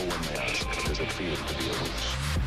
when they ask, does it feel to be a roots?